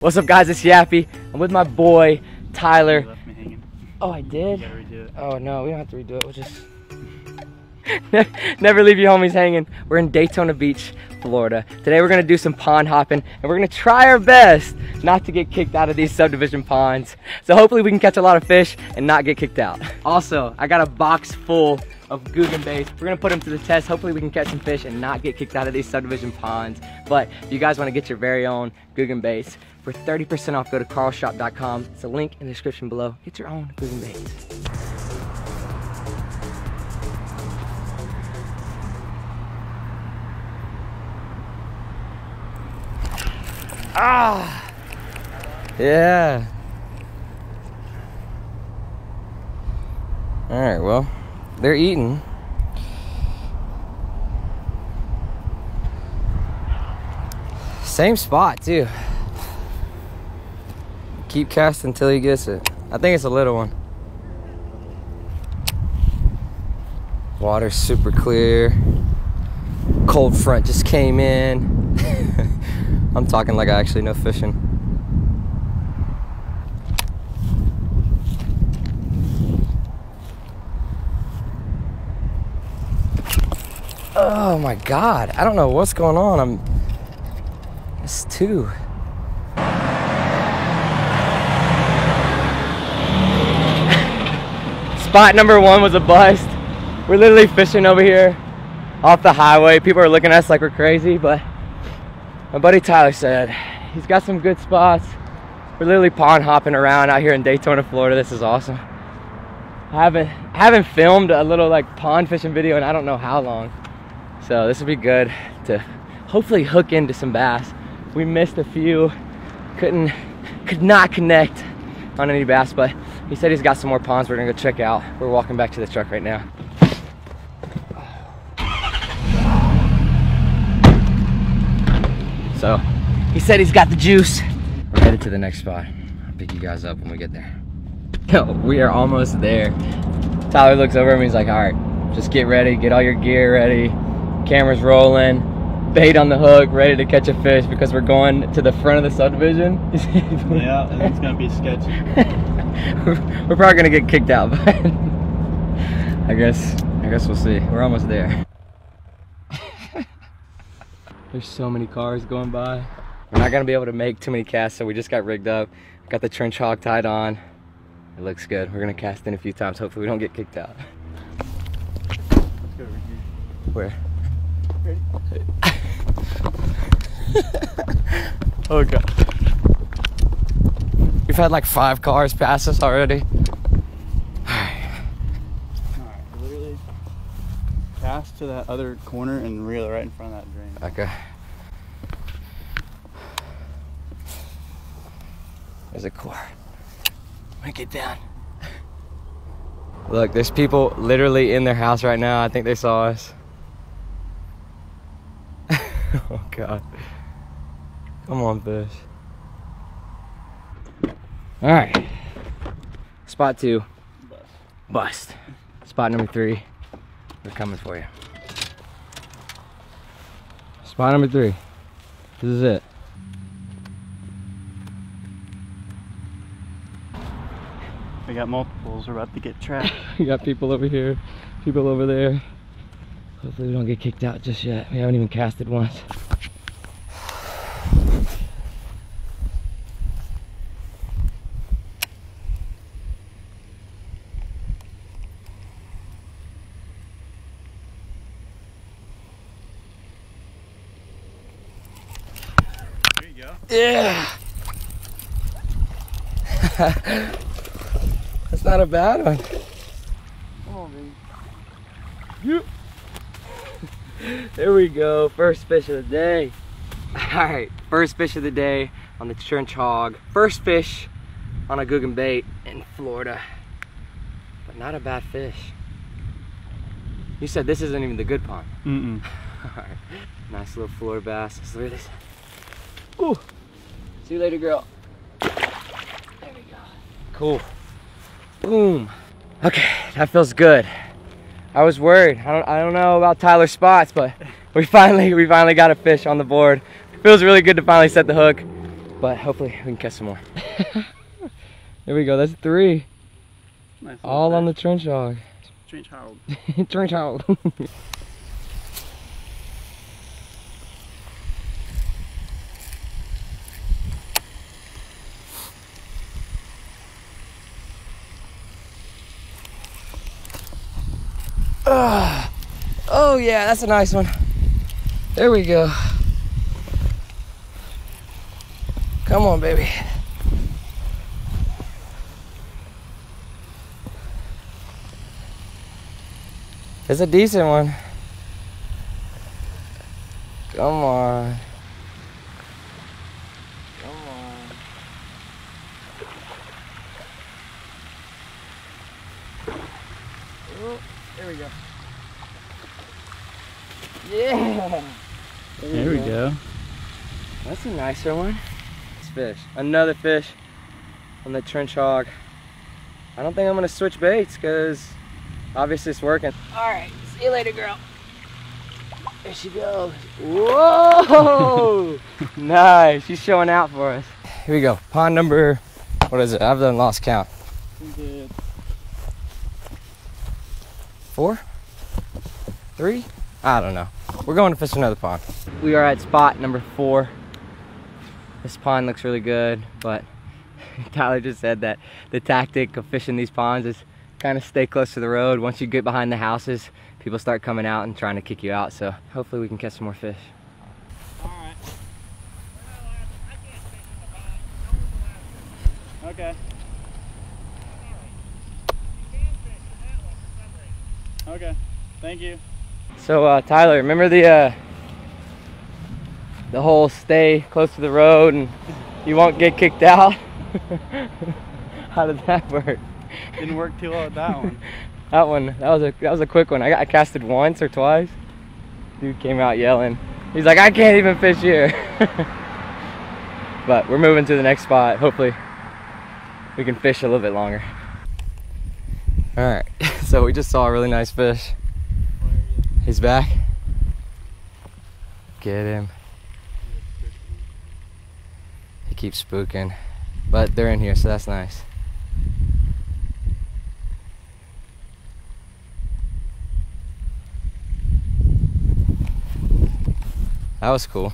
What's up guys, it's Yappy. I'm with my boy, Tyler. You left me hanging. Oh, I did? You gotta redo it. Oh no, we don't have to redo it, we'll just... Never leave your homies hanging. We're in Daytona Beach, Florida. Today we're gonna do some pond hopping and we're gonna try our best not to get kicked out of these subdivision ponds. So hopefully we can catch a lot of fish and not get kicked out. Also, I got a box full of baits. We're gonna put them to the test. Hopefully we can catch some fish and not get kicked out of these subdivision ponds. But if you guys wanna get your very own baits, for 30% off, go to karlshop.com. It's a link in the description below. Get your own baits. Ah! Yeah. All right, well, they're eating. Same spot, too. Keep casting until he gets it. I think it's a little one. Water's super clear. Cold front just came in. I'm talking like I actually know fishing. Oh my god, I don't know what's going on. I'm. It's two. Spot number one was a bust. We're literally fishing over here off the highway. People are looking at us like we're crazy, but my buddy Tyler said he's got some good spots. We're literally pond hopping around out here in Daytona, Florida. This is awesome. I haven't I haven't filmed a little like pond fishing video in I don't know how long. So this will be good to hopefully hook into some bass. We missed a few, couldn't could not connect on any bass, but he said he's got some more ponds we're gonna go check out. We're walking back to the truck right now. So he said he's got the juice. We're headed to the next spot. I'll pick you guys up when we get there. Yo, we are almost there. Tyler looks over me, he's like, all right, just get ready, get all your gear ready, camera's rolling, bait on the hook, ready to catch a fish because we're going to the front of the subdivision. Yeah, and it's gonna be sketchy. we're probably gonna get kicked out, but I guess I guess we'll see. We're almost there. There's so many cars going by. We're not gonna be able to make too many casts, so we just got rigged up. Got the trench hog tied on. It looks good. We're gonna cast in a few times. Hopefully we don't get kicked out. Let's go over here. Where? Ready? oh god. We've had like five cars pass us already. Alright, literally cast to that other corner and reel right in front of that drain. Okay. There's a core. I'm gonna get down. Look, there's people literally in their house right now. I think they saw us. oh god. Come on, fish. Alright. Spot two. But Bust. Spot number three. We're coming for you. Spot number three. This is it. we got multiples. We're about to get trapped. We got people over here, people over there. Hopefully we don't get kicked out just yet. We haven't even casted once. There you go. Yeah. That's not a bad one. Come on, baby. There we go. First fish of the day. All right, first fish of the day on the trench hog. First fish on a Googan bait in Florida. But not a bad fish. You said this isn't even the good pond. Mm-mm. All right, nice little Florida bass. Let's look at this. Ooh. See you later, girl. There we go. Cool. Boom. Okay, that feels good. I was worried. I don't I don't know about Tyler's spots, but we finally we finally got a fish on the board. Feels really good to finally set the hook. But hopefully we can catch some more. there we go, that's three. Nice All on the trench hog. trench hog. trench hog. Ah. oh yeah, that's a nice one. There we go. Come on, baby. It's a decent one. Come on. Come on. Oh, there we go. Yeah. There we go. That's a nicer one. It's fish. Another fish on the trench hog. I don't think I'm gonna switch baits because obviously it's working. All right, see you later, girl. There she goes. Whoa! nice, she's showing out for us. Here we go, pond number, what is it? I've done lost count. Good. Four? Three? I don't know. We're going to fish another pond. We are at spot number four. This pond looks really good, but Tyler just said that the tactic of fishing these ponds is kind of stay close to the road. Once you get behind the houses, people start coming out and trying to kick you out. So hopefully we can catch some more fish. Alright. Okay. Okay. Thank you. So uh, Tyler, remember the uh, the whole stay close to the road and you won't get kicked out? How did that work? Didn't work too well with that one. That one, that was a that was a quick one. I got I casted once or twice. Dude came out yelling. He's like, I can't even fish here. but we're moving to the next spot. Hopefully, we can fish a little bit longer. All right, so we just saw a really nice fish. He's back. Get him. He keeps spooking, but they're in here, so that's nice. That was cool.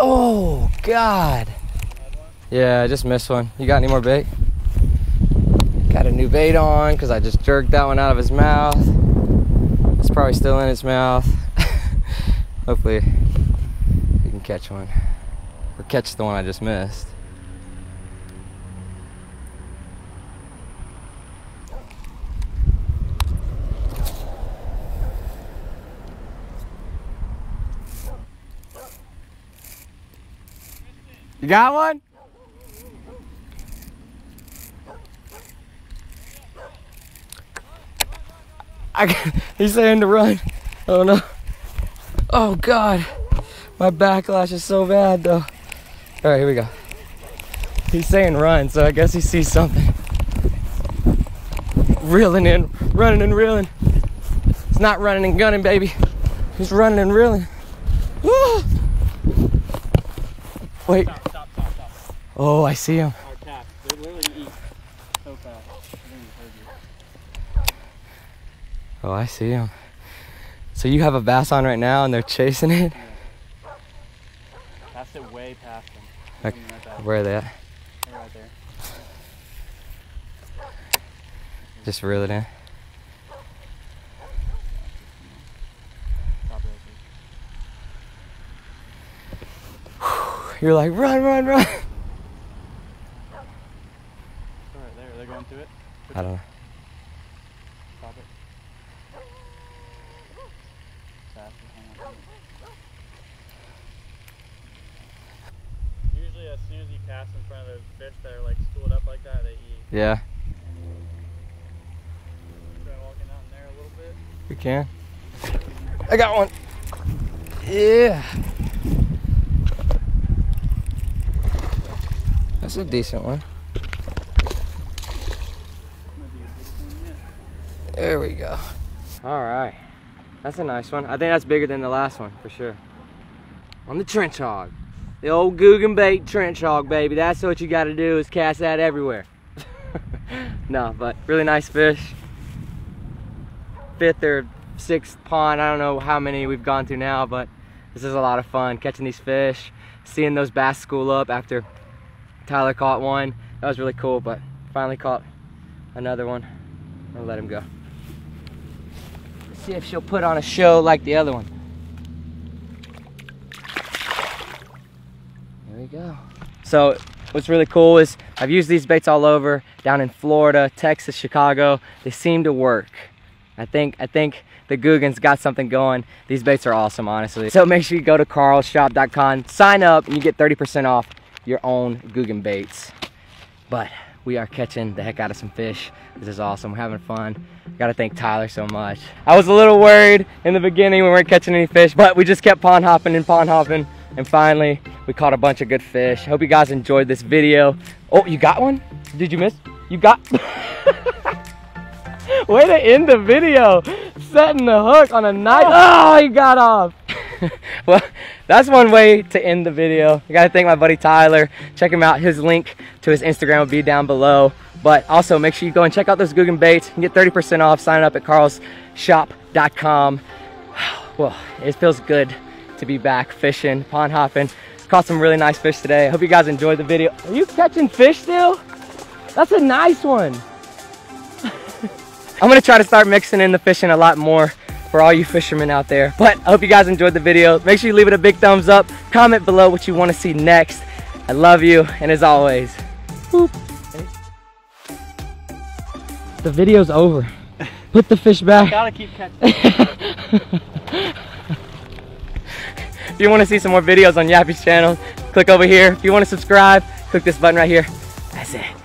Oh, God. Yeah, I just missed one. You got any more bait? Got a new bait on because I just jerked that one out of his mouth. It's probably still in his mouth. Hopefully, we can catch one. Or catch the one I just missed. You got one? I he's saying to run. Oh no. Oh god. My backlash is so bad though. Alright, here we go. He's saying run, so I guess he sees something. Reeling in, running and reeling. It's not running and gunning, baby. He's running and reeling. Woo! Wait. Stop, stop, stop, stop. Oh, I see him. Our cat. They literally eat so fast. I think we heard you. Oh, I see him. So you have a bass on right now and they're chasing it? Cast it way past them. Like. Where are they at? They're right there. Just reel it in. You're like, run, run, run. Right there. They're going through it. I don't know. As soon as you cast in front of those fish that are like schooled up like that, they eat. Yeah, Try walking out in there a little bit. we can. I got one. Yeah. That's a decent one. Might be the biggest one yet. There we go. All right. That's a nice one. I think that's bigger than the last one for sure. on the trench hog. The old Googan bait trench hog, baby. That's what you gotta do is cast that everywhere. no, but really nice fish. Fifth or sixth pond, I don't know how many we've gone through now, but this is a lot of fun, catching these fish, seeing those bass school up after Tyler caught one. That was really cool, but finally caught another one. I'll let him go. Let's see if she'll put on a show like the other one. There we go. So what's really cool is I've used these baits all over, down in Florida, Texas, Chicago. They seem to work. I think, I think the Googan's got something going. These baits are awesome, honestly. So make sure you go to karlshop.com, sign up, and you get 30% off your own Googan baits. But we are catching the heck out of some fish. This is awesome, we're having fun. Gotta thank Tyler so much. I was a little worried in the beginning we weren't catching any fish, but we just kept pond hopping and pond hopping. And finally, we caught a bunch of good fish. Hope you guys enjoyed this video. Oh, you got one? Did you miss? You got? Way to end the video. Setting the hook on a nice, ah. oh, he got off. well, that's one way to end the video. I gotta thank my buddy Tyler. Check him out. His link to his Instagram will be down below. But also make sure you go and check out those Googan baits. You get 30% off. Sign up at karlshop.com. Well, it feels good to be back fishing, pond hopping. Caught some really nice fish today. I hope you guys enjoyed the video. Are you catching fish still? That's a nice one. I'm gonna try to start mixing in the fishing a lot more for all you fishermen out there. But I hope you guys enjoyed the video. Make sure you leave it a big thumbs up. Comment below what you wanna see next. I love you, and as always, whoop. The video's over. Put the fish back. Gotta keep catching. If you want to see some more videos on Yappy's channel, click over here. If you want to subscribe, click this button right here. That's it.